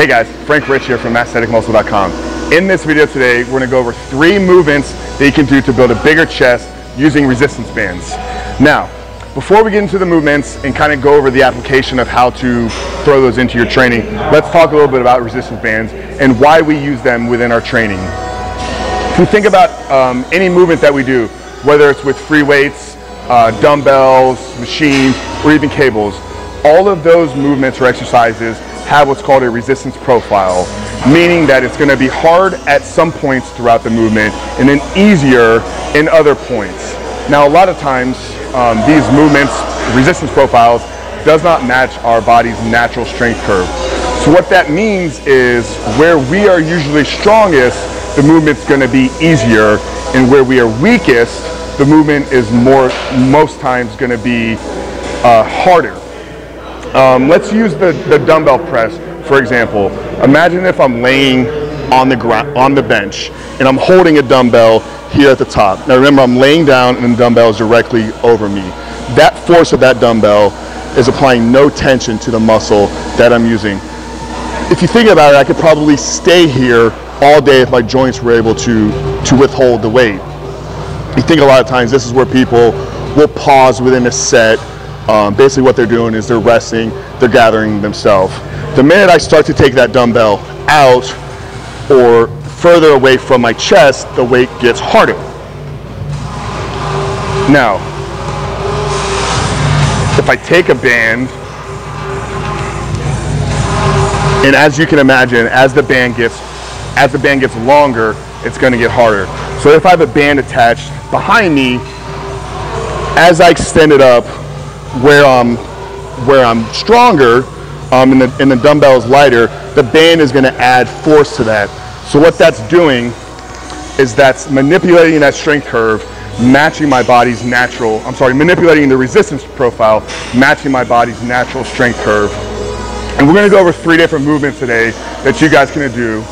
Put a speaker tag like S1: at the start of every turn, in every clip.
S1: Hey guys, Frank Rich here from MasstheticMuscle.com. In this video today, we're gonna go over three movements that you can do to build a bigger chest using resistance bands. Now, before we get into the movements and kind of go over the application of how to throw those into your training, let's talk a little bit about resistance bands and why we use them within our training. If you think about um, any movement that we do, whether it's with free weights, uh, dumbbells, machines, or even cables, all of those movements or exercises have what's called a resistance profile, meaning that it's going to be hard at some points throughout the movement and then easier in other points. Now, a lot of times, um, these movements, resistance profiles, does not match our body's natural strength curve. So what that means is where we are usually strongest, the movement's going to be easier, and where we are weakest, the movement is more most times going to be uh, harder. Um, let's use the, the dumbbell press, for example. Imagine if I'm laying on the ground, on the bench, and I'm holding a dumbbell here at the top. Now remember, I'm laying down and the dumbbell is directly over me. That force of that dumbbell is applying no tension to the muscle that I'm using. If you think about it, I could probably stay here all day if my joints were able to, to withhold the weight. You think a lot of times this is where people will pause within a set um, basically what they're doing is they're resting, they're gathering themselves. The minute I start to take that dumbbell out or further away from my chest, the weight gets harder. Now, if I take a band, and as you can imagine, as the band gets, as the band gets longer, it's going to get harder. So if I have a band attached behind me, as I extend it up, where I'm where I'm stronger um, and, the, and the dumbbell is lighter, the band is going to add force to that. So what that's doing is that's manipulating that strength curve, matching my body's natural, I'm sorry, manipulating the resistance profile, matching my body's natural strength curve. And we're going to go over three different movements today that you guys can do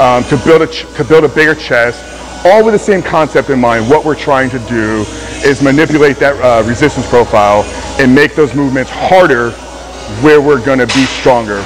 S1: um, to, build a to build a bigger chest, all with the same concept in mind. What we're trying to do is manipulate that uh, resistance profile and make those movements harder where we're to be stronger.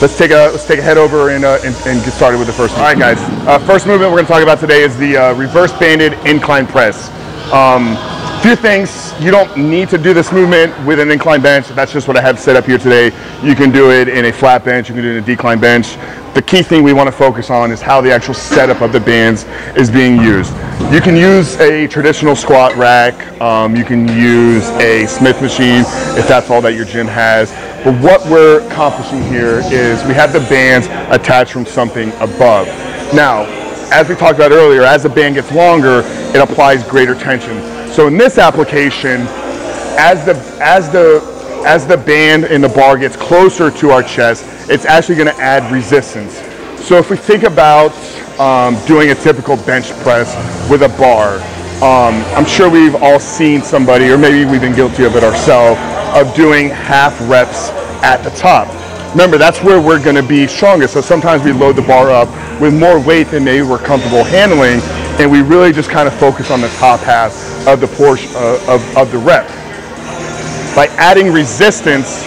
S1: Let's take a let's take a head over and, uh, and, and, get started with the first one. All right, guys. Uh, first movement we're to talk about today is the uh, reverse banded incline press. Um, few things you don't need to do this movement with an incline bench. That's just what I have set up here today. You can do it in a flat bench. You can do it in a decline bench. The key thing we want to focus on is how the actual setup of the bands is being used. You can use a traditional squat rack. Um, you can use a Smith machine if that's all that your gym has. But what we're accomplishing here is we have the bands attached from something above. Now, as we talked about earlier, as the band gets longer, it applies greater tension. So in this application, as the as the as the band in the bar gets closer to our chest, it's actually going to add resistance. So if we think about um, doing a typical bench press with a bar, um, I'm sure we've all seen somebody, or maybe we've been guilty of it ourselves, of doing half reps at the top. Remember, that's where we're going to be strongest. So sometimes we load the bar up with more weight than maybe we're comfortable handling, and we really just kind of focus on the top half of the portion uh, of, of the rep by adding resistance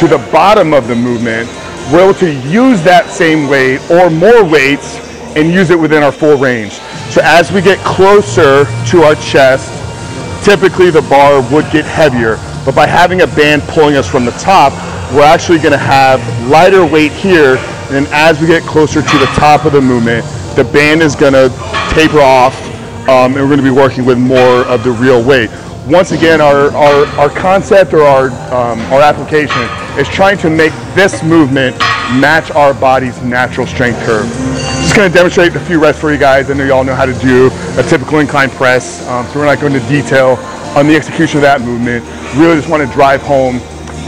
S1: to the bottom of the movement, we're able to use that same weight or more weights and use it within our full range. So as we get closer to our chest, typically the bar would get heavier, but by having a band pulling us from the top, we're actually gonna have lighter weight here, and as we get closer to the top of the movement, the band is gonna taper off, um, and we're gonna be working with more of the real weight once again, our, our, our concept or our, um, our application is trying to make this movement match our body's natural strength curve. Just gonna demonstrate a few reps for you guys. I know you all know how to do a typical incline press, um, so we're not going into detail on the execution of that movement. Really just wanna drive home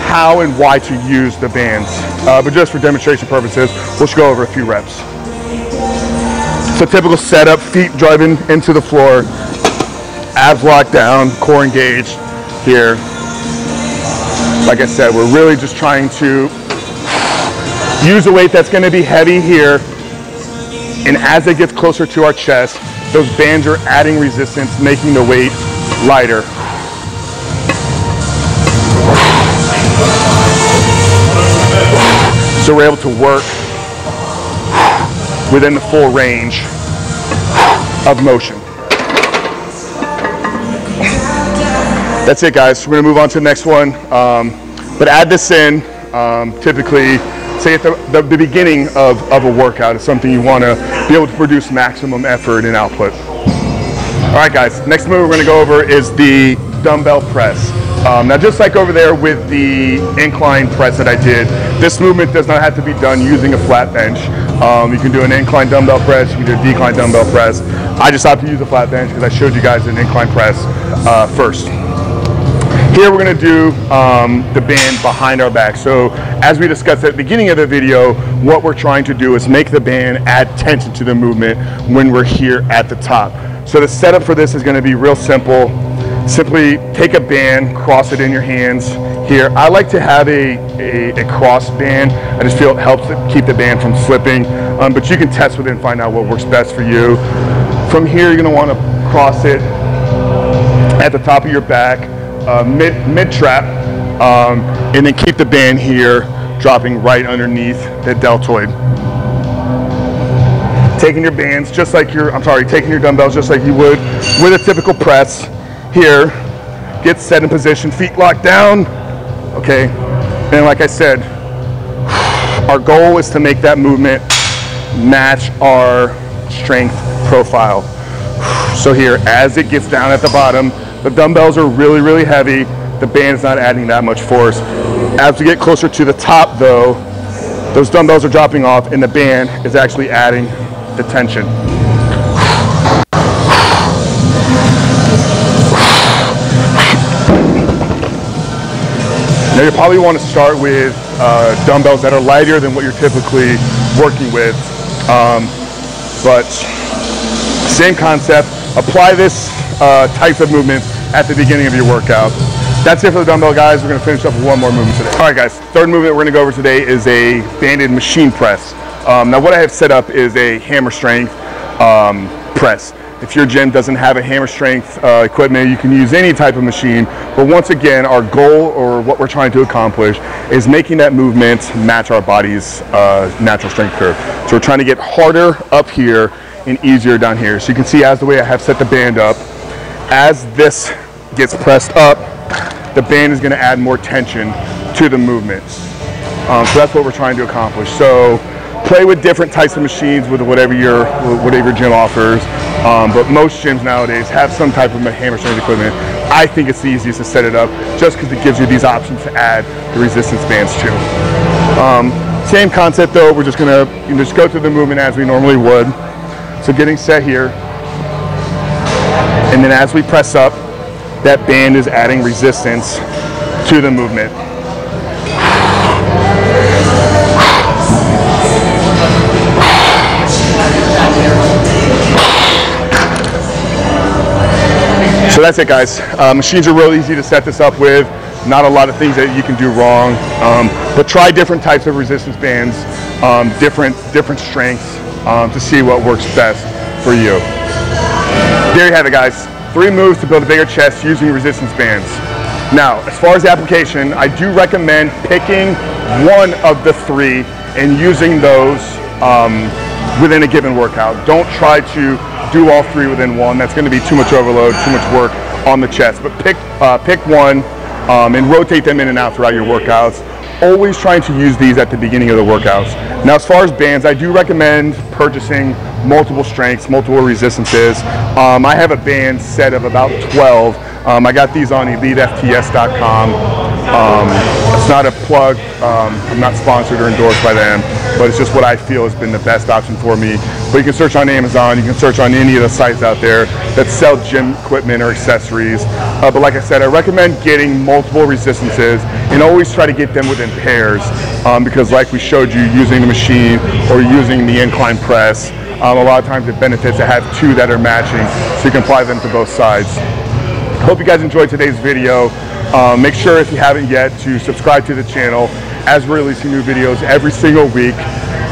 S1: how and why to use the bands. Uh, but just for demonstration purposes, we'll just go over a few reps. So typical setup, feet driving into the floor, abs locked down, core engaged here. Like I said, we're really just trying to use a weight that's gonna be heavy here. And as it gets closer to our chest, those bands are adding resistance, making the weight lighter. So we're able to work within the full range of motion. That's it, guys. We're gonna move on to the next one. Um, but add this in, um, typically, say at the, the, the beginning of, of a workout is something you wanna be able to produce maximum effort and output. All right, guys, next move we're gonna go over is the dumbbell press. Um, now, just like over there with the incline press that I did, this movement does not have to be done using a flat bench. Um, you can do an incline dumbbell press, you can do a decline dumbbell press. I just opted to use a flat bench because I showed you guys an incline press uh, first. Here we're gonna do um, the band behind our back. So as we discussed at the beginning of the video, what we're trying to do is make the band add tension to the movement when we're here at the top. So the setup for this is gonna be real simple. Simply take a band, cross it in your hands here. I like to have a, a, a cross band. I just feel it helps keep the band from slipping. Um, but you can test with it and find out what works best for you. From here, you're gonna wanna cross it at the top of your back uh, mid, mid trap, um, and then keep the band here dropping right underneath the deltoid. Taking your bands just like your, I'm sorry, taking your dumbbells just like you would with a typical press here. Get set in position, feet locked down. Okay, and like I said, our goal is to make that movement match our strength profile. So here, as it gets down at the bottom, the dumbbells are really, really heavy. The band is not adding that much force. As we get closer to the top though, those dumbbells are dropping off and the band is actually adding the tension. Now you probably want to start with uh, dumbbells that are lighter than what you're typically working with. Um, but same concept, apply this uh, types of movements at the beginning of your workout. That's it for the dumbbell, guys. We're gonna finish up with one more movement today. All right, guys, third movement we're gonna go over today is a banded machine press. Um, now, what I have set up is a hammer strength um, press. If your gym doesn't have a hammer strength uh, equipment, you can use any type of machine. But once again, our goal or what we're trying to accomplish is making that movement match our body's uh, natural strength curve. So we're trying to get harder up here and easier down here. So you can see as the way I have set the band up, as this gets pressed up, the band is going to add more tension to the movement. Um, so that's what we're trying to accomplish. So play with different types of machines with whatever your whatever your gym offers. Um, but most gyms nowadays have some type of hammer strength equipment. I think it's the easiest to set it up just because it gives you these options to add the resistance bands to. Um, same concept though, we're just gonna you know, just go through the movement as we normally would. So getting set here, and then as we press up, that band is adding resistance to the movement. So that's it guys. Uh, machines are real easy to set this up with. Not a lot of things that you can do wrong, um, but try different types of resistance bands, um, different, different strengths um, to see what works best for you. There you have it, guys. Three moves to build a bigger chest using resistance bands. Now, as far as the application, I do recommend picking one of the three and using those um, within a given workout. Don't try to do all three within one. That's going to be too much overload, too much work on the chest. But pick uh, pick one um, and rotate them in and out throughout your workouts. Always trying to use these at the beginning of the workouts. Now, as far as bands, I do recommend purchasing multiple strengths, multiple resistances. Um, I have a band set of about 12. Um, I got these on EliteFTS.com. Um, it's not a plug. Um, I'm not sponsored or endorsed by them, but it's just what I feel has been the best option for me. But you can search on Amazon. You can search on any of the sites out there that sell gym equipment or accessories. Uh, but like I said, I recommend getting multiple resistances and always try to get them within pairs um, because like we showed you, using the machine or using the incline press, um, a lot of times it benefits to have two that are matching so you can apply them to both sides. Hope you guys enjoyed today's video. Um, make sure if you haven't yet to subscribe to the channel as we're releasing new videos every single week.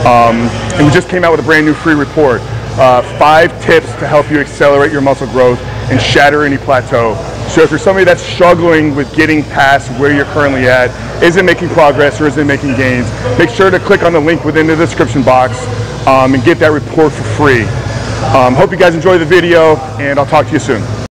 S1: Um, and we just came out with a brand new free report. Uh, five tips to help you accelerate your muscle growth and shatter any plateau. So if you're somebody that's struggling with getting past where you're currently at, isn't making progress or isn't making gains, make sure to click on the link within the description box um, and get that report for free. Um, hope you guys enjoy the video, and I'll talk to you soon.